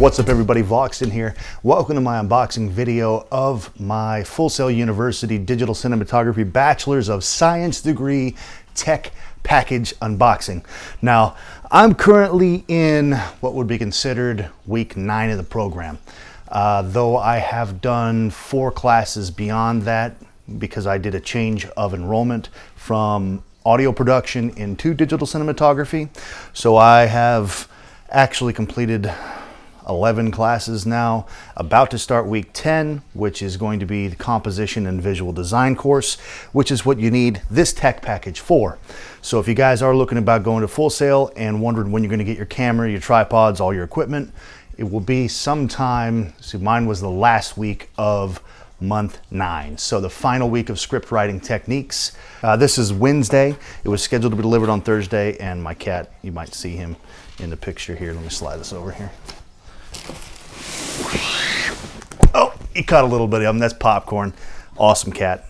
What's up everybody, Voxton here. Welcome to my unboxing video of my Full Sail University Digital Cinematography Bachelor's of Science degree tech package unboxing. Now, I'm currently in what would be considered week nine of the program. Uh, though I have done four classes beyond that because I did a change of enrollment from audio production into digital cinematography. So I have actually completed 11 classes now, about to start week 10, which is going to be the composition and visual design course, which is what you need this tech package for. So if you guys are looking about going to Full Sail and wondering when you're gonna get your camera, your tripods, all your equipment, it will be sometime, see mine was the last week of month nine. So the final week of script writing techniques. Uh, this is Wednesday. It was scheduled to be delivered on Thursday and my cat, you might see him in the picture here. Let me slide this over here. Oh, he caught a little bit of them. That's popcorn. Awesome cat.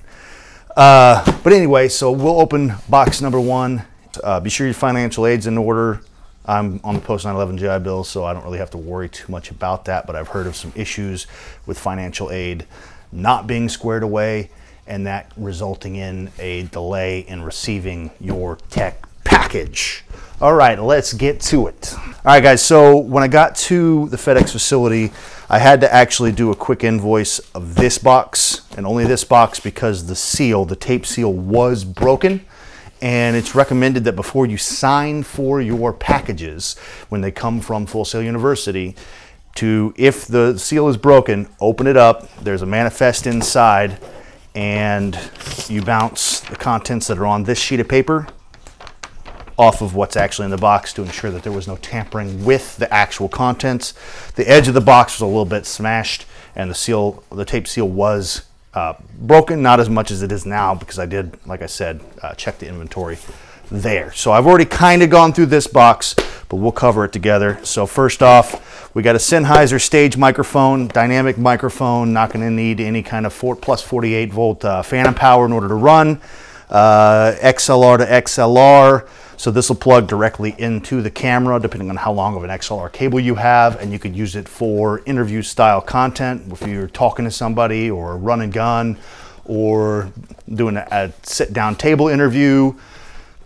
Uh, but anyway, so we'll open box number one. Uh, be sure your financial aid's in order. I'm on the post 911 GI Bill, so I don't really have to worry too much about that, but I've heard of some issues with financial aid not being squared away and that resulting in a delay in receiving your tech package. All right, let's get to it. All right, guys, so when I got to the FedEx facility, I had to actually do a quick invoice of this box and only this box because the seal, the tape seal was broken and it's recommended that before you sign for your packages when they come from Full Sail University to if the seal is broken open it up there's a manifest inside and you bounce the contents that are on this sheet of paper off of what's actually in the box to ensure that there was no tampering with the actual contents. The edge of the box was a little bit smashed and the seal, the tape seal was uh, broken, not as much as it is now because I did, like I said, uh, check the inventory there. So I've already kind of gone through this box, but we'll cover it together. So first off, we got a Sennheiser stage microphone, dynamic microphone, not going to need any kind of four, plus 48 volt uh, phantom power in order to run. Uh, XLR to XLR, so this will plug directly into the camera depending on how long of an XLR cable you have and you could use it for interview style content if you're talking to somebody or run and gun or doing a, a sit down table interview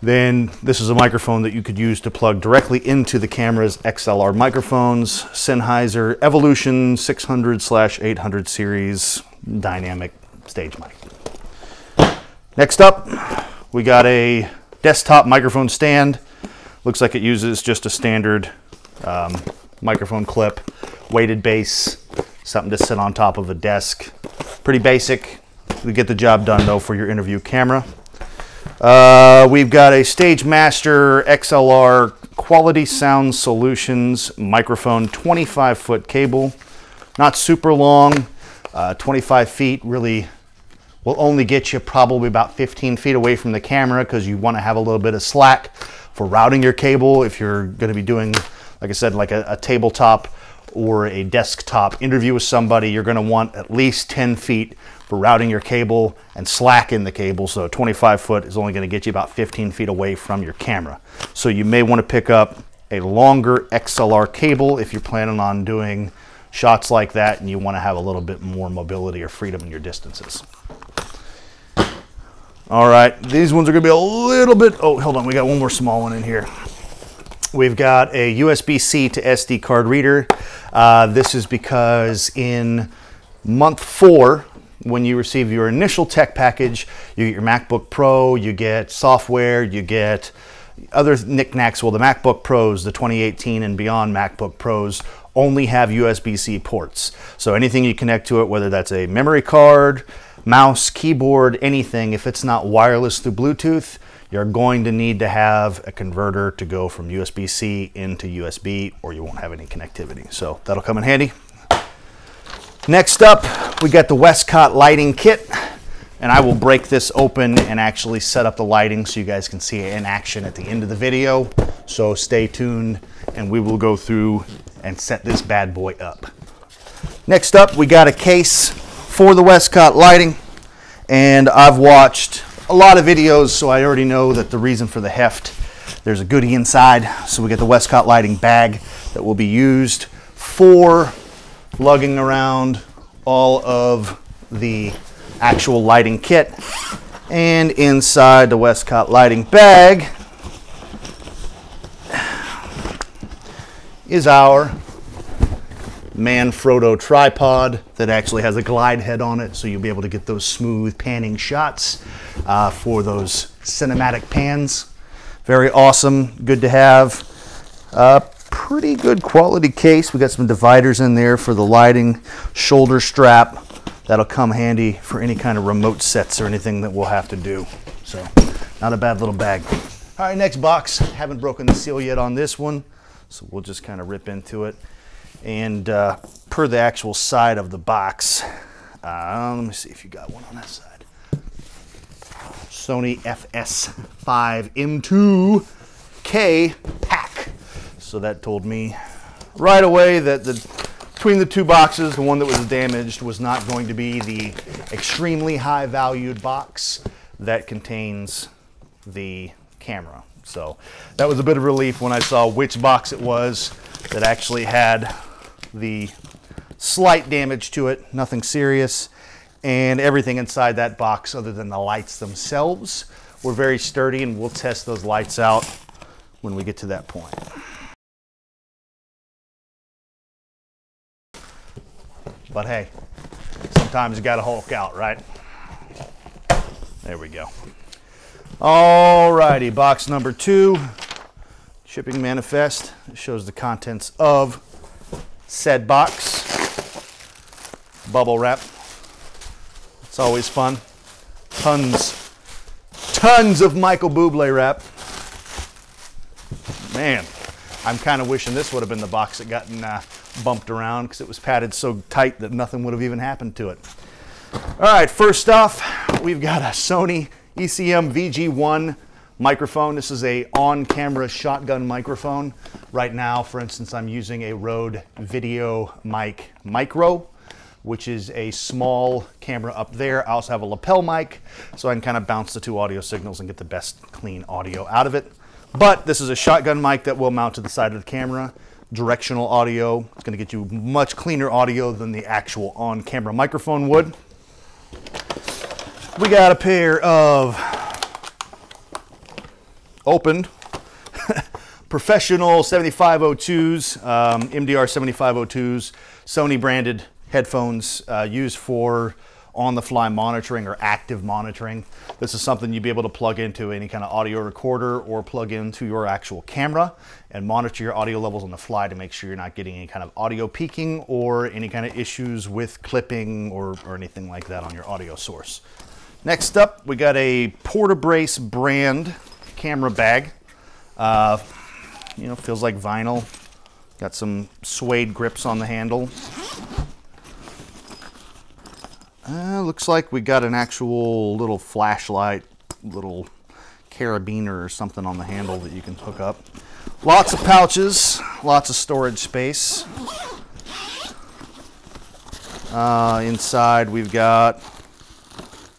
then this is a microphone that you could use to plug directly into the camera's XLR microphones, Sennheiser Evolution 600 slash 800 series dynamic stage mic. Next up, we got a desktop microphone stand. Looks like it uses just a standard um, microphone clip, weighted base, something to sit on top of a desk. Pretty basic. We get the job done though for your interview camera. Uh, we've got a Stage Master XLR Quality Sound Solutions microphone, 25 foot cable, not super long, uh, 25 feet, really will only get you probably about 15 feet away from the camera because you want to have a little bit of slack for routing your cable if you're going to be doing, like I said, like a, a tabletop or a desktop interview with somebody, you're going to want at least 10 feet for routing your cable and slack in the cable. So 25 foot is only going to get you about 15 feet away from your camera. So you may want to pick up a longer XLR cable if you're planning on doing shots like that and you want to have a little bit more mobility or freedom in your distances. All right, these ones are gonna be a little bit, oh, hold on, we got one more small one in here. We've got a USB-C to SD card reader. Uh, this is because in month four, when you receive your initial tech package, you get your MacBook Pro, you get software, you get other knickknacks. Well, the MacBook Pros, the 2018 and beyond MacBook Pros, only have USB-C ports. So anything you connect to it, whether that's a memory card, mouse, keyboard, anything, if it's not wireless through Bluetooth, you're going to need to have a converter to go from USB-C into USB or you won't have any connectivity. So that'll come in handy. Next up, we got the Westcott lighting kit and I will break this open and actually set up the lighting so you guys can see it in action at the end of the video. So stay tuned and we will go through and set this bad boy up. Next up, we got a case for the Westcott lighting. And I've watched a lot of videos, so I already know that the reason for the heft, there's a goodie inside. So we get the Westcott lighting bag that will be used for lugging around all of the actual lighting kit. And inside the Westcott lighting bag is our Manfrotto tripod that actually has a glide head on it, so you'll be able to get those smooth panning shots uh, for those cinematic pans. Very awesome, good to have. Uh, pretty good quality case. We got some dividers in there for the lighting, shoulder strap. That'll come handy for any kind of remote sets or anything that we'll have to do. So, not a bad little bag. All right, next box. Haven't broken the seal yet on this one, so we'll just kind of rip into it. And uh, per the actual side of the box, uh, let me see if you got one on that side. Sony FS5 M2K pack. So that told me right away that the between the two boxes, the one that was damaged was not going to be the extremely high valued box that contains the camera. So that was a bit of relief when I saw which box it was that actually had the slight damage to it, nothing serious. And everything inside that box, other than the lights themselves, were very sturdy, and we'll test those lights out when we get to that point. But hey, sometimes you gotta Hulk out, right? There we go. Alrighty, box number two, shipping manifest. Shows the contents of said box. Bubble wrap. It's always fun. Tons, tons of Michael Bublé wrap. Man, I'm kind of wishing this would have been the box that gotten uh, bumped around because it was padded so tight that nothing would have even happened to it. All right, first off, we've got a Sony ECM VG1 microphone. This is a on-camera shotgun microphone. Right now, for instance, I'm using a Rode Video Mic Micro, which is a small camera up there. I also have a lapel mic, so I can kind of bounce the two audio signals and get the best clean audio out of it. But this is a shotgun mic that will mount to the side of the camera. Directional audio. It's going to get you much cleaner audio than the actual on-camera microphone would. We got a pair of opened professional 7502s, um, MDR 7502s, Sony branded headphones uh, used for on the fly monitoring or active monitoring. This is something you'd be able to plug into any kind of audio recorder or plug into your actual camera and monitor your audio levels on the fly to make sure you're not getting any kind of audio peaking or any kind of issues with clipping or, or anything like that on your audio source. Next up, we got a Portabrace brand camera bag. Uh, you know, feels like vinyl. Got some suede grips on the handle. Uh, looks like we got an actual little flashlight, little carabiner or something on the handle that you can hook up. Lots of pouches, lots of storage space. Uh, inside we've got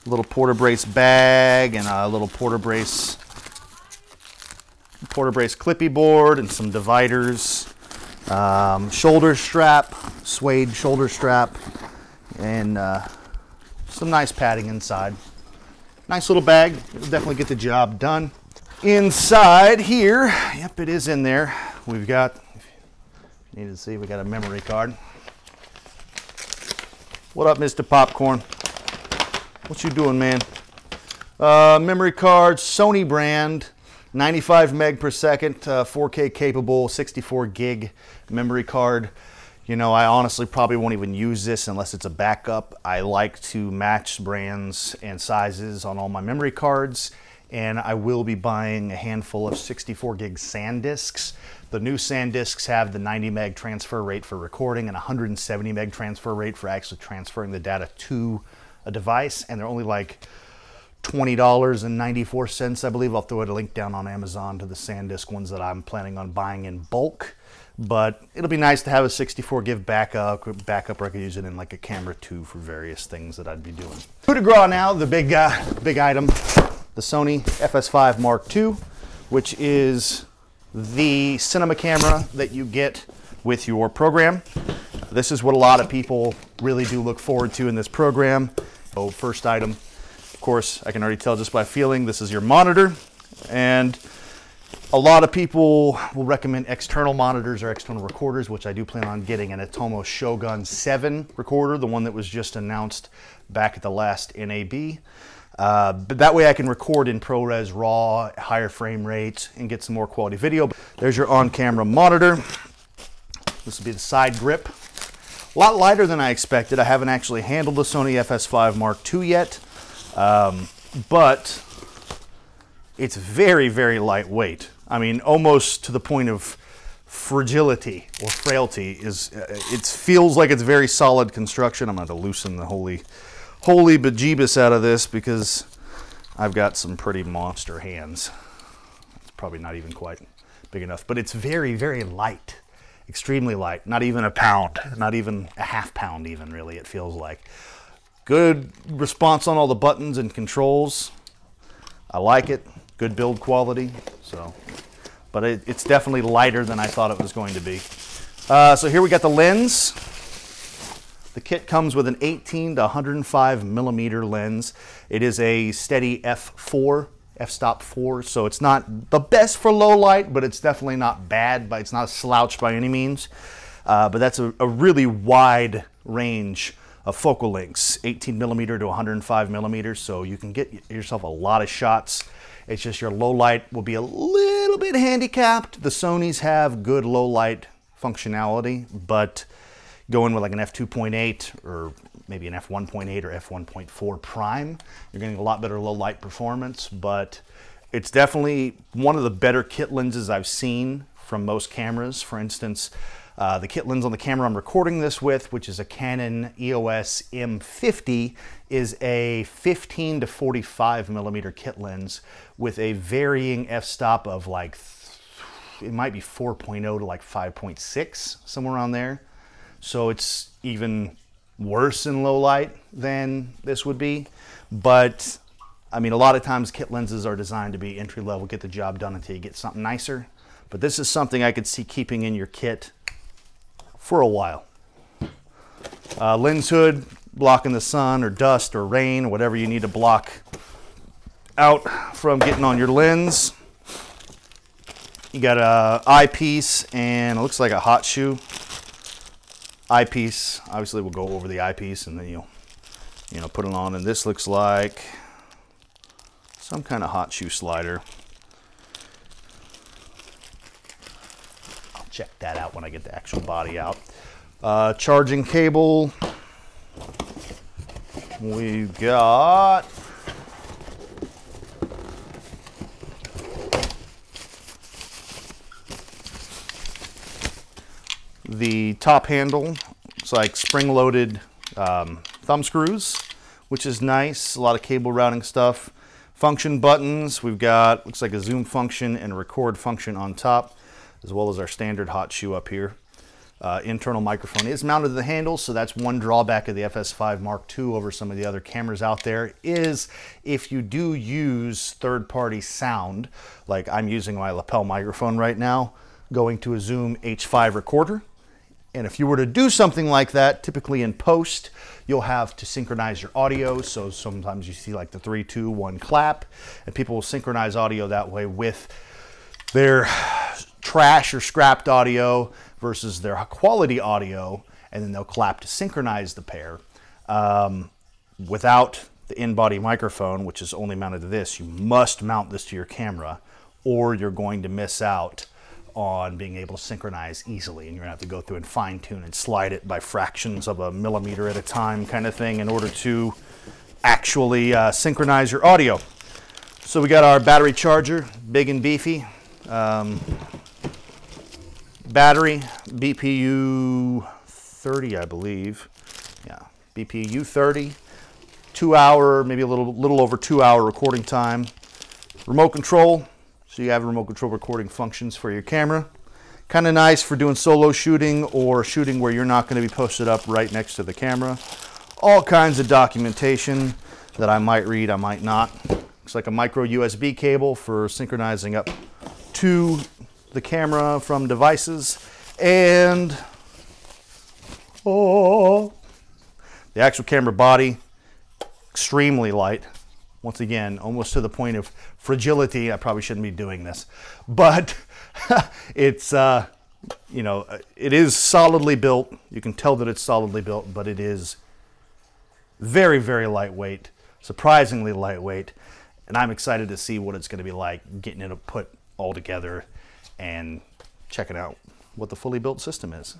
a little Portabrace bag and a little Portabrace brace clippy board and some dividers, um, shoulder strap, suede shoulder strap, and uh, some nice padding inside. Nice little bag, it'll definitely get the job done. Inside here, yep, it is in there. We've got, if you need to see, we got a memory card. What up, Mr. Popcorn? What you doing, man? Uh, memory card, Sony brand, 95 meg per second, uh, 4K capable, 64 gig memory card. You know, I honestly probably won't even use this unless it's a backup. I like to match brands and sizes on all my memory cards, and I will be buying a handful of 64 gig SanDisks. The new SanDisks have the 90 meg transfer rate for recording and 170 meg transfer rate for actually transferring the data to a device, and they're only like $20.94, I believe. I'll throw a link down on Amazon to the SanDisk ones that I'm planning on buying in bulk. But it'll be nice to have a 64 gig backup, backup or I could use it in like a camera too for various things that I'd be doing. Coup de grace now, the big, uh, big item, the Sony FS5 Mark II, which is the cinema camera that you get with your program. This is what a lot of people really do look forward to in this program. So first item, course, I can already tell just by feeling, this is your monitor. And a lot of people will recommend external monitors or external recorders, which I do plan on getting an Atomos Shogun 7 recorder, the one that was just announced back at the last NAB. Uh, but that way I can record in ProRes RAW, higher frame rates, and get some more quality video. There's your on-camera monitor. This will be the side grip. A lot lighter than I expected. I haven't actually handled the Sony FS5 Mark II yet, um, but it's very, very lightweight. I mean, almost to the point of fragility or frailty is uh, it feels like it's very solid construction. I'm going to loosen the holy holy bejeebus out of this because I've got some pretty monster hands. It's probably not even quite big enough, but it's very very light. Extremely light, not even a pound, not even a half pound even really it feels like. Good response on all the buttons and controls. I like it. Good build quality. So but it, it's definitely lighter than I thought it was going to be. Uh, so here we got the lens. The kit comes with an 18 to 105 millimeter lens. It is a steady f4, f-stop 4, so it's not the best for low light, but it's definitely not bad, but it's not a slouch by any means. Uh, but that's a, a really wide range of focal lengths, 18 millimeter to 105 millimeters, so you can get yourself a lot of shots. It's just your low light will be a little bit handicapped. The Sonys have good low light functionality, but going with like an f2.8 or maybe an f1.8 or f1.4 prime, you're getting a lot better low light performance, but it's definitely one of the better kit lenses I've seen from most cameras. For instance, uh, the kit lens on the camera I'm recording this with, which is a Canon EOS M50, is a 15 to 45 millimeter kit lens with a varying f-stop of like, it might be 4.0 to like 5.6, somewhere around there. So it's even worse in low light than this would be. But I mean, a lot of times kit lenses are designed to be entry level, get the job done until you get something nicer. But this is something I could see keeping in your kit for a while. Uh, lens hood, blocking the sun or dust or rain, whatever you need to block out from getting on your lens. You got a eyepiece and it looks like a hot shoe. Eyepiece, obviously we'll go over the eyepiece and then you'll, you know, put it on. And this looks like some kind of hot shoe slider. Check that out when I get the actual body out. Uh, charging cable. We've got the top handle. It's like spring-loaded um, thumb screws, which is nice. A lot of cable routing stuff. Function buttons. We've got, looks like a zoom function and record function on top as well as our standard hot shoe up here. Uh, internal microphone is mounted to the handle, so that's one drawback of the FS5 Mark II over some of the other cameras out there is if you do use third-party sound, like I'm using my lapel microphone right now, going to a Zoom H5 recorder, and if you were to do something like that, typically in post, you'll have to synchronize your audio. So sometimes you see like the three, two, one clap, and people will synchronize audio that way with their trash or scrapped audio versus their quality audio, and then they'll clap to synchronize the pair. Um, without the in-body microphone, which is only mounted to this, you must mount this to your camera or you're going to miss out on being able to synchronize easily and you're gonna have to go through and fine tune and slide it by fractions of a millimeter at a time kind of thing in order to actually uh, synchronize your audio. So we got our battery charger, big and beefy. Um, battery, BPU 30, I believe. Yeah, BPU 30. Two hour, maybe a little, little over two hour recording time. Remote control, so you have remote control recording functions for your camera. Kind of nice for doing solo shooting or shooting where you're not going to be posted up right next to the camera. All kinds of documentation that I might read, I might not. Looks like a micro USB cable for synchronizing up to the camera from devices. And oh, the actual camera body, extremely light. Once again, almost to the point of fragility. I probably shouldn't be doing this, but it's, uh, you know, it is solidly built. You can tell that it's solidly built, but it is very, very lightweight, surprisingly lightweight. And I'm excited to see what it's going to be like getting it put all together and checking out what the fully built system is.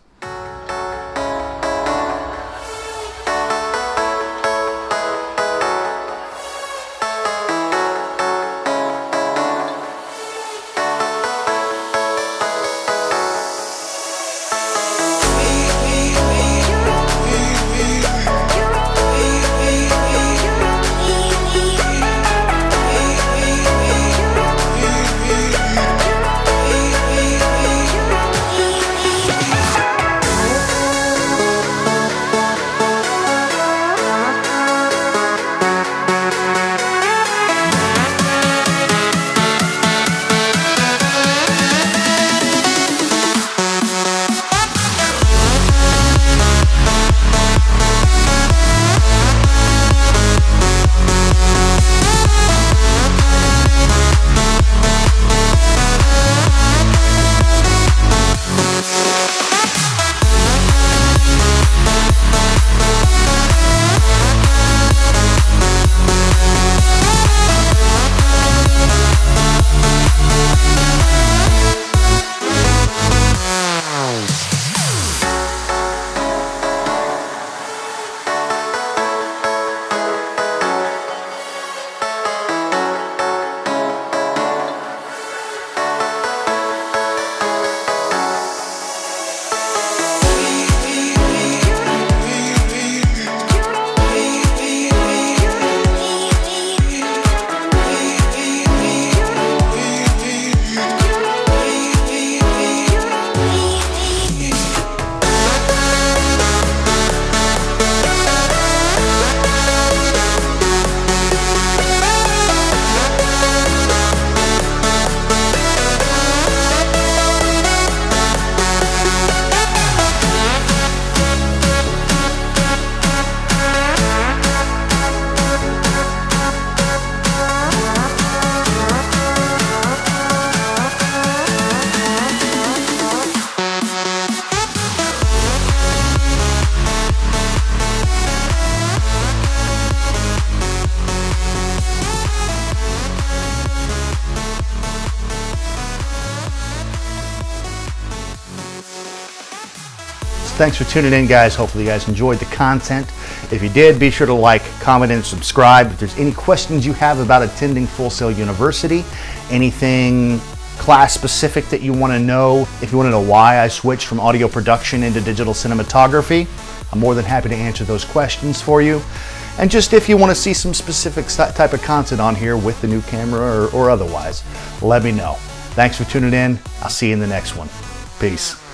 Thanks for tuning in, guys. Hopefully, you guys enjoyed the content. If you did, be sure to like, comment, and subscribe. If there's any questions you have about attending Full Sail University, anything class specific that you want to know, if you want to know why I switched from audio production into digital cinematography, I'm more than happy to answer those questions for you. And just if you want to see some specific type of content on here with the new camera or, or otherwise, let me know. Thanks for tuning in. I'll see you in the next one. Peace.